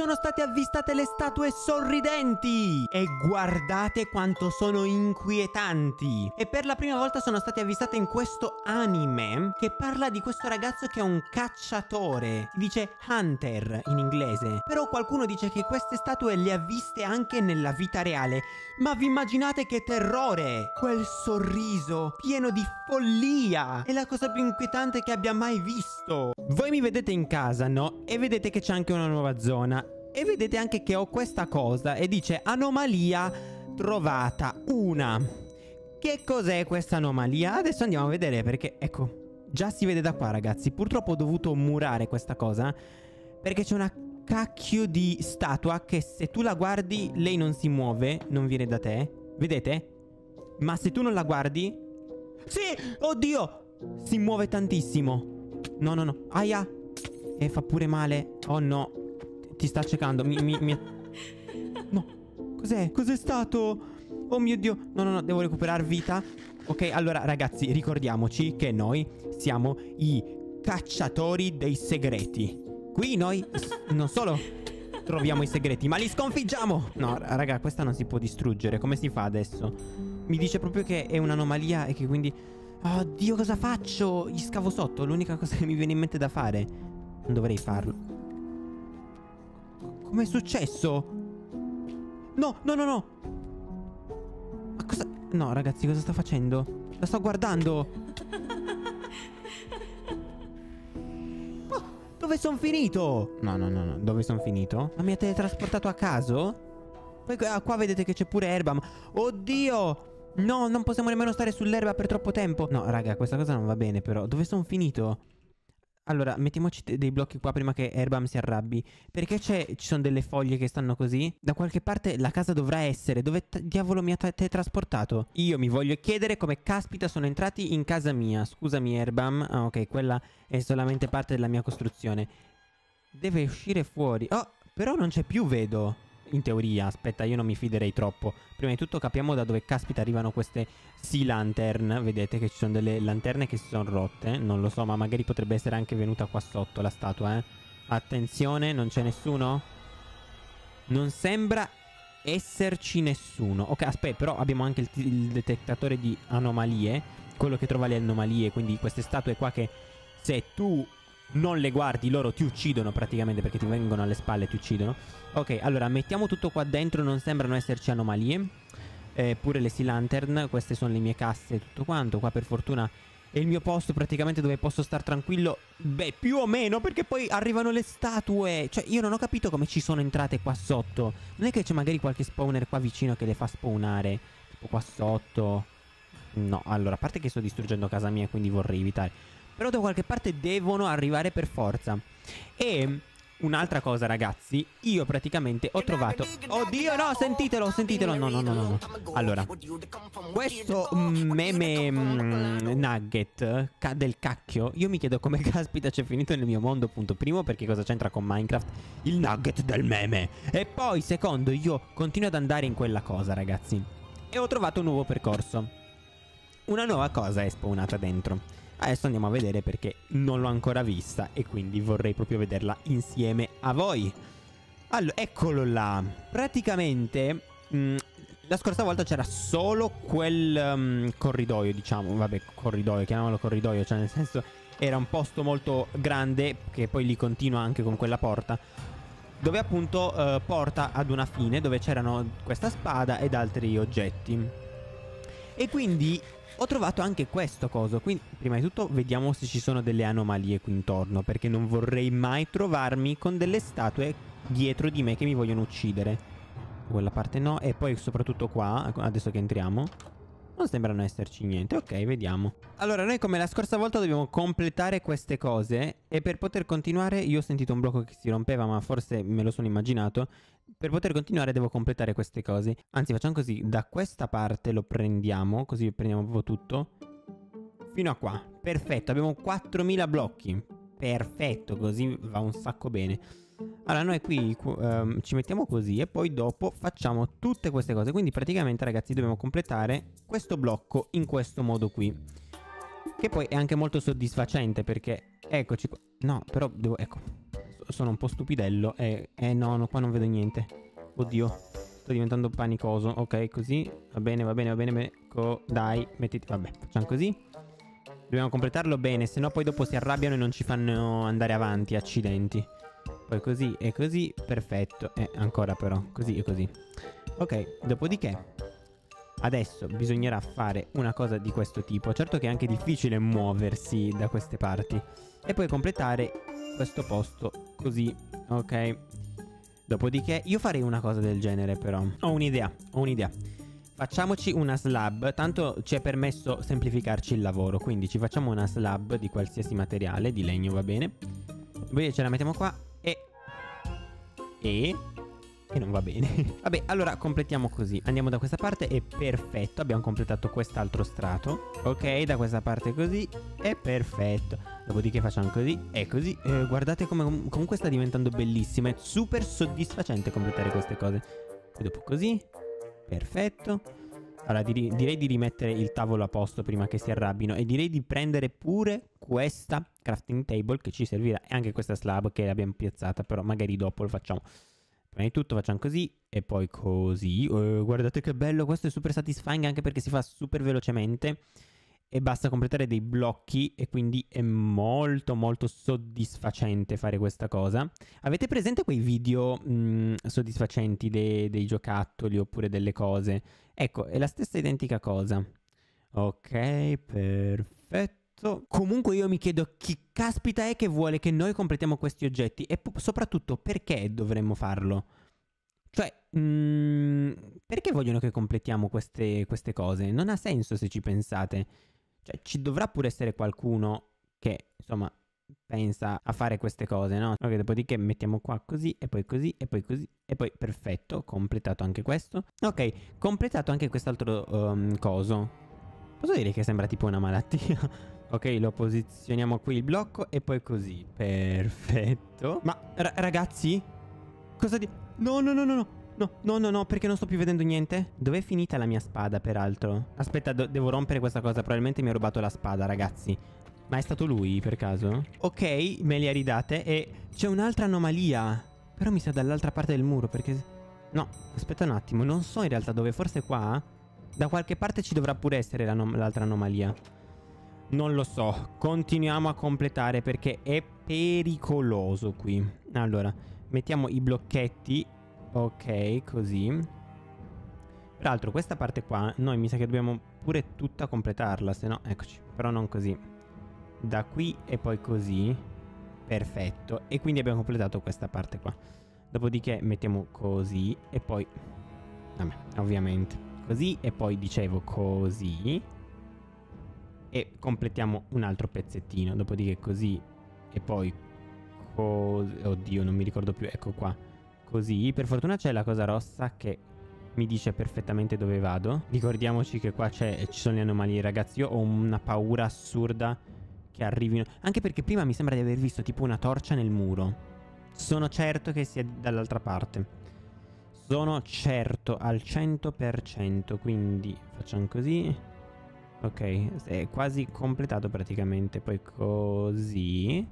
sono state avvistate le statue sorridenti! E guardate quanto sono inquietanti! E per la prima volta sono state avvistate in questo anime che parla di questo ragazzo che è un cacciatore. Si dice Hunter in inglese. Però qualcuno dice che queste statue le ha viste anche nella vita reale. Ma vi immaginate che terrore! Quel sorriso pieno di follia! È la cosa più inquietante che abbia mai visto! Voi mi vedete in casa, no? E vedete che c'è anche una nuova zona. E vedete anche che ho questa cosa e dice anomalia trovata una. Che cos'è questa anomalia? Adesso andiamo a vedere perché, ecco, già si vede da qua ragazzi. Purtroppo ho dovuto murare questa cosa perché c'è una cacchio di statua che se tu la guardi lei non si muove, non viene da te. Vedete? Ma se tu non la guardi... Sì! Oddio! Si muove tantissimo. No, no, no. Aia! E fa pure male. Oh no. Ti sta cercando. Mi, mi, mi... No. Cos'è? Cos'è stato? Oh mio Dio. No, no, no. Devo recuperare vita. Ok, allora ragazzi, ricordiamoci che noi siamo i cacciatori dei segreti. Qui noi non solo troviamo i segreti, ma li sconfiggiamo! No, raga, questa non si può distruggere. Come si fa adesso? Mi dice proprio che è un'anomalia e che quindi... Oddio, cosa faccio? Gli scavo sotto, l'unica cosa che mi viene in mente da fare. Non dovrei farlo. Com'è successo? No, no, no, no! Ma cosa... No, ragazzi, cosa sto facendo? La sto guardando! Oh, dove sono finito? No, no, no, no. Dove sono finito? Ma mi ha teletrasportato a caso? Poi ah, qua vedete che c'è pure erba. Ma... Oddio! No, non possiamo nemmeno stare sull'erba per troppo tempo. No, raga, questa cosa non va bene però. Dove sono finito? Allora, mettiamoci dei blocchi qua prima che Erbam si arrabbi. Perché ci sono delle foglie che stanno così? Da qualche parte la casa dovrà essere. Dove diavolo mi ha teletrasportato? Io mi voglio chiedere come caspita sono entrati in casa mia. Scusami Erbam. Ah, ok, quella è solamente parte della mia costruzione. Deve uscire fuori. Oh, però non c'è più, vedo. In teoria, aspetta, io non mi fiderei troppo. Prima di tutto capiamo da dove caspita arrivano queste sea lantern. Vedete che ci sono delle lanterne che si sono rotte. Non lo so, ma magari potrebbe essere anche venuta qua sotto la statua, eh. Attenzione, non c'è nessuno? Non sembra esserci nessuno. Ok, aspetta, però abbiamo anche il, il detectatore di anomalie. Quello che trova le anomalie, quindi queste statue qua che se tu non le guardi, loro ti uccidono praticamente perché ti vengono alle spalle e ti uccidono. Ok, allora mettiamo tutto qua dentro, non sembrano esserci anomalie. Eh, pure le Sea Lantern, queste sono le mie casse e tutto quanto. Qua per fortuna è il mio posto praticamente dove posso star tranquillo. Beh, più o meno, perché poi arrivano le statue. Cioè, io non ho capito come ci sono entrate qua sotto. Non è che c'è magari qualche spawner qua vicino che le fa spawnare. Tipo qua sotto. No, allora, a parte che sto distruggendo casa mia, quindi vorrei evitare. Però da qualche parte devono arrivare per forza. E un'altra cosa, ragazzi. Io praticamente ho trovato... Oddio, no, sentitelo, sentitelo. No, no, no, no. Allora, questo meme mm, nugget del cacchio, io mi chiedo come caspita c'è finito nel mio mondo, appunto. Primo, perché cosa c'entra con Minecraft? Il nugget del meme. E poi, secondo, io continuo ad andare in quella cosa, ragazzi. E ho trovato un nuovo percorso. Una nuova cosa è spawnata dentro. Adesso andiamo a vedere perché non l'ho ancora vista e quindi vorrei proprio vederla insieme a voi. Allora, eccolo là. Praticamente, mh, mm, la scorsa volta c'era solo quel um, corridoio, diciamo. Vabbè, corridoio, chiamiamolo corridoio, cioè nel senso era un posto molto grande che poi lì continua anche con quella porta. Dove appunto uh, porta ad una fine dove c'erano questa spada ed altri oggetti. E quindi ho trovato anche questo coso. Quindi, prima di tutto, vediamo se ci sono delle anomalie qui intorno. Perché non vorrei mai trovarmi con delle statue dietro di me che mi vogliono uccidere. Quella parte no. E poi, soprattutto qua, adesso che entriamo. Non sembrano esserci niente. Ok, vediamo. Allora, noi come la scorsa volta dobbiamo completare queste cose. E per poter continuare, io ho sentito un blocco che si rompeva, ma forse me lo sono immaginato. Per poter continuare devo completare queste cose. Anzi, facciamo così. Da questa parte lo prendiamo, così prendiamo proprio tutto. Fino a qua. Perfetto, abbiamo 4000 blocchi. Perfetto, così va un sacco bene. Allora, noi qui um, ci mettiamo così e poi dopo facciamo tutte queste cose. Quindi praticamente, ragazzi, dobbiamo completare questo blocco in questo modo qui. Che poi è anche molto soddisfacente perché... Eccoci qua. No, però devo... Ecco sono un po' stupidello e... Eh no, no, qua non vedo niente. Oddio, sto diventando panicoso. Ok, così. Va bene, va bene, va bene. bene. Dai, mettiti... Vabbè, facciamo così. Dobbiamo completarlo bene, se no poi dopo si arrabbiano e non ci fanno andare avanti. Accidenti. Poi così e così. Perfetto. E eh, ancora però. Così e così. Ok, dopodiché Adesso bisognerà fare una cosa di questo tipo. Certo che è anche difficile muoversi da queste parti. E poi completare questo posto così, ok? Dopodiché io farei una cosa del genere però. Ho un'idea, ho un'idea. Facciamoci una slab, tanto ci è permesso semplificarci il lavoro, quindi ci facciamo una slab di qualsiasi materiale, di legno va bene. Poi ce la mettiamo qua e... E e non va bene. Vabbè, allora completiamo così. Andiamo da questa parte e perfetto, abbiamo completato quest'altro strato. Ok, da questa parte così e perfetto. Dopodiché facciamo così e così. Eh, guardate come comunque sta diventando bellissima. È super soddisfacente completare queste cose. E dopo così. Perfetto. Allora direi, direi di rimettere il tavolo a posto prima che si arrabbino e direi di prendere pure questa crafting table che ci servirà e anche questa slab che l'abbiamo piazzata però magari dopo lo facciamo. Prima di tutto facciamo così e poi così. Uh, guardate che bello, questo è super satisfying anche perché si fa super velocemente e basta completare dei blocchi e quindi è molto molto soddisfacente fare questa cosa. Avete presente quei video mh, mm, soddisfacenti de- dei giocattoli oppure delle cose? Ecco, è la stessa identica cosa. Ok, perfetto questo. Comunque io mi chiedo chi caspita è che vuole che noi completiamo questi oggetti e p- soprattutto perché dovremmo farlo. Cioè, mm, perché vogliono che completiamo queste, queste, cose? Non ha senso se ci pensate. Cioè, ci dovrà pure essere qualcuno che, insomma, pensa a fare queste cose, no? Ok, dopodiché mettiamo qua così, e poi così, e poi così, e poi perfetto, completato anche questo. Ok, completato anche quest'altro um, coso. Posso dire che sembra tipo una malattia? Ok, lo posizioniamo qui il blocco e poi così. Perfetto. Ma ra ragazzi? Cosa di... No, no, no, no, no. No, no, no, no, perché non sto più vedendo niente? Dov'è finita la mia spada, peraltro? Aspetta, devo rompere questa cosa. Probabilmente mi ha rubato la spada, ragazzi. Ma è stato lui, per caso? Ok, me li ha ridate e c'è un'altra anomalia. Però mi sa dall'altra parte del muro, perché... No, aspetta un attimo. Non so in realtà dove. Forse qua? Da qualche parte ci dovrà pure essere l'altra anomalia. Non lo so, continuiamo a completare perché è pericoloso qui. Allora, mettiamo i blocchetti. Ok, così. Peraltro questa parte qua, noi mi sa che dobbiamo pure tutta completarla, se no, eccoci, però non così. Da qui e poi così. Perfetto. E quindi abbiamo completato questa parte qua. Dopodiché mettiamo così e poi... Vabbè, ovviamente. Così e poi dicevo così e completiamo un altro pezzettino, dopodiché così e poi così, oddio non mi ricordo più, ecco qua, così, per fortuna c'è la cosa rossa che mi dice perfettamente dove vado, ricordiamoci che qua ci sono le anomalie ragazzi, io ho una paura assurda che arrivino, anche perché prima mi sembra di aver visto tipo una torcia nel muro, sono certo che sia dall'altra parte. Sono certo al 100%, quindi facciamo così. Ok, è quasi completato praticamente. Poi così.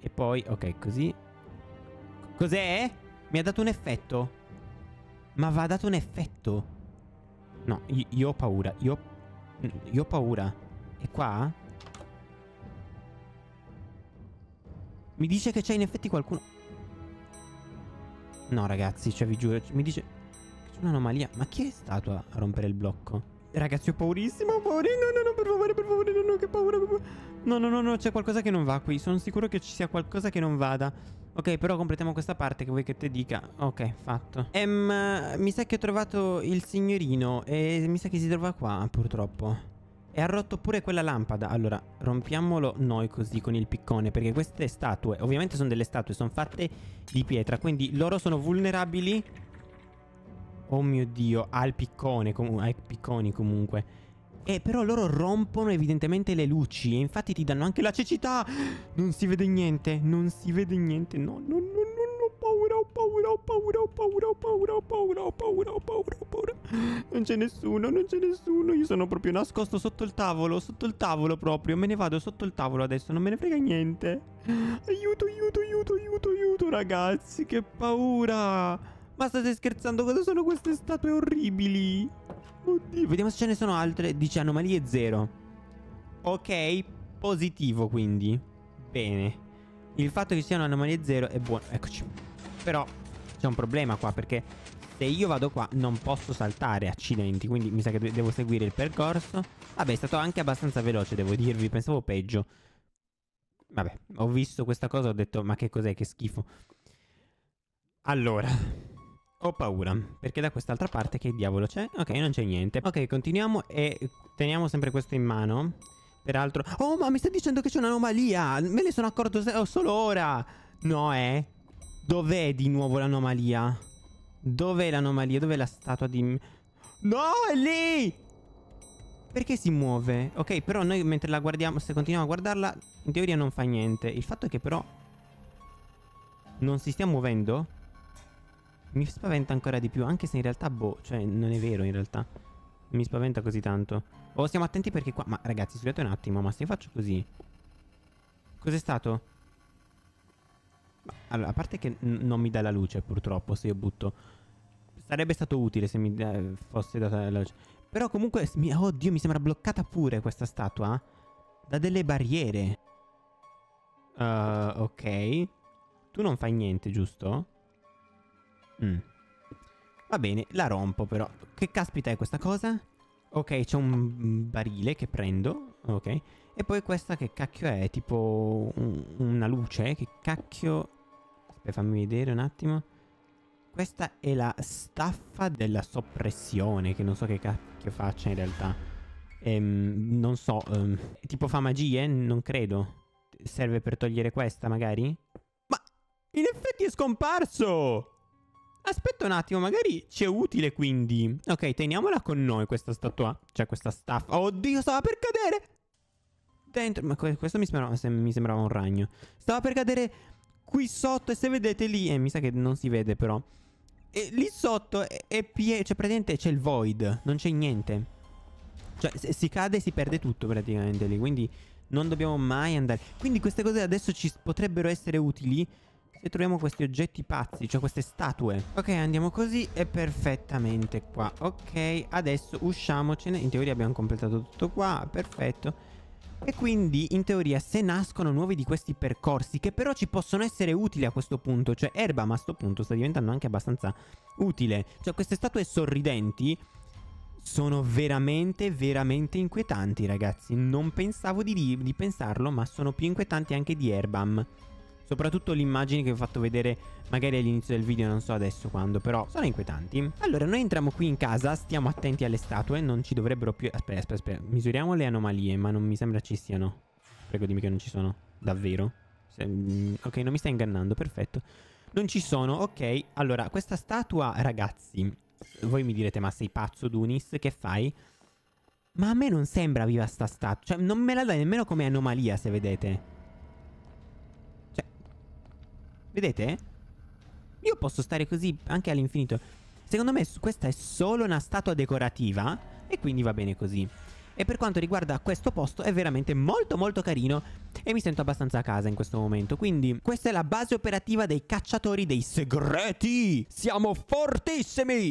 E poi, ok, così. Cos'è? Mi ha dato un effetto. Ma va dato un effetto. No, io, ho paura. Io, io ho paura. E qua? Mi dice che c'è in effetti qualcuno. No, ragazzi, cioè vi giuro. Mi dice c'è un'anomalia. Ma chi è stato a rompere il blocco? Ragazzi, ho paurissimo, ho paura. No, no, no, per favore, per favore, no, no, che paura. No, no, no, no, c'è qualcosa che non va qui. Sono sicuro che ci sia qualcosa che non vada. Ok, però completiamo questa parte che vuoi che te dica. Ok, fatto. Ehm, mi sa che ho trovato il signorino e mi sa che si trova qua, purtroppo. E ha rotto pure quella lampada. Allora, rompiamolo noi così con il piccone. Perché queste statue, ovviamente sono delle statue, sono fatte di pietra. Quindi loro sono vulnerabili Oh mio dio, al piccone, com ai picconi comunque. E però loro rompono evidentemente le luci e infatti ti danno anche la cecità. Non si vede niente, non si vede niente. No, no, no, no, no, paura, ho paura, ho paura, ho paura, ho paura, ho paura, ho paura, ho paura, ho paura. Non c'è nessuno, non c'è nessuno. Io sono proprio nascosto sotto il tavolo, sotto il tavolo proprio. Me ne vado sotto il tavolo adesso, non me ne frega niente. Aiuto, aiuto, aiuto, aiuto, aiuto, ragazzi, che paura. Ma state scherzando? Cosa sono queste statue orribili? Oddio, vediamo se ce ne sono altre. Dice anomalie zero. Ok, positivo quindi. Bene. Il fatto che siano anomalie zero è buono. Eccoci. Però c'è un problema qua perché se io vado qua non posso saltare, accidenti. Quindi mi sa che devo seguire il percorso. Vabbè, è stato anche abbastanza veloce, devo dirvi. Pensavo peggio. Vabbè, ho visto questa cosa ho detto ma che cos'è, che schifo. Allora, ho paura, perché da quest'altra parte che diavolo c'è? Ok, non c'è niente. Ok, continuiamo e teniamo sempre questo in mano. Peraltro... Oh, ma mi stai dicendo che c'è un'anomalia! Me ne sono accorto solo ora! No, eh? Dov'è di nuovo l'anomalia? Dov'è l'anomalia? Dov'è la statua di... No, è lì! Perché si muove? Ok, però noi mentre la guardiamo, se continuiamo a guardarla, in teoria non fa niente. Il fatto è che però... Non si stia muovendo? Mi spaventa ancora di più, anche se in realtà, boh, cioè non è vero in realtà. Mi spaventa così tanto. Oh, stiamo attenti perché qua... Ma ragazzi, scusate un attimo, ma se io faccio così... Cos'è stato? Allora, a parte che non mi dà la luce purtroppo se io butto... Sarebbe stato utile se mi eh, fosse data la luce. Però comunque... Mi, oddio, mi sembra bloccata pure questa statua. Da delle barriere. Uh, ok. Tu non fai niente, giusto? Mm. Va bene, la rompo però. Che caspita è questa cosa? Ok, c'è un barile che prendo. Ok. E poi questa che cacchio è? Tipo un, una luce? Che cacchio... Aspetta, fammi vedere un attimo. Questa è la staffa della soppressione, che non so che cacchio faccia in realtà. Ehm, non so, ehm, tipo fa magie? Non credo. Serve per togliere questa, magari? Ma in effetti è scomparso! Aspetta un attimo, magari ci è utile quindi. Ok, teniamola con noi questa statua. Cioè questa staffa. Oddio, stava per cadere! Dentro, ma questo mi sembrava, mi sembrava un ragno. Stava per cadere qui sotto e se vedete lì, eh, mi sa che non si vede però. E lì sotto è, è pieno, cioè praticamente c'è il void, non c'è niente. Cioè si cade si perde tutto praticamente lì, quindi non dobbiamo mai andare. Quindi queste cose adesso ci potrebbero essere utili se troviamo questi oggetti pazzi, cioè queste statue. Ok, andiamo così e perfettamente qua. Ok, adesso usciamocene. In teoria abbiamo completato tutto qua, perfetto. E quindi in teoria se nascono nuovi di questi percorsi che però ci possono essere utili a questo punto, cioè Erba ma a questo punto sta diventando anche abbastanza utile, cioè queste statue sorridenti sono veramente veramente inquietanti ragazzi, non pensavo di, di pensarlo ma sono più inquietanti anche di Erbam. Soprattutto le immagini che vi ho fatto vedere magari all'inizio del video, non so adesso quando, però sono inquietanti. Allora, noi entriamo qui in casa, stiamo attenti alle statue, non ci dovrebbero più... Aspetta, aspetta, aspetta, misuriamo le anomalie, ma non mi sembra ci siano. Prego dimmi che non ci sono, davvero? Se... Mm, ok, non mi stai ingannando, perfetto. Non ci sono, ok. Allora, questa statua, ragazzi, voi mi direte, ma sei pazzo Dunis, che fai? Ma a me non sembra viva sta statua, cioè non me la dai nemmeno come anomalia, se vedete. Vedete? Io posso stare così anche all'infinito. Secondo me questa è solo una statua decorativa e quindi va bene così. E per quanto riguarda questo posto è veramente molto molto carino e mi sento abbastanza a casa in questo momento. Quindi questa è la base operativa dei cacciatori dei segreti. Siamo fortissimi!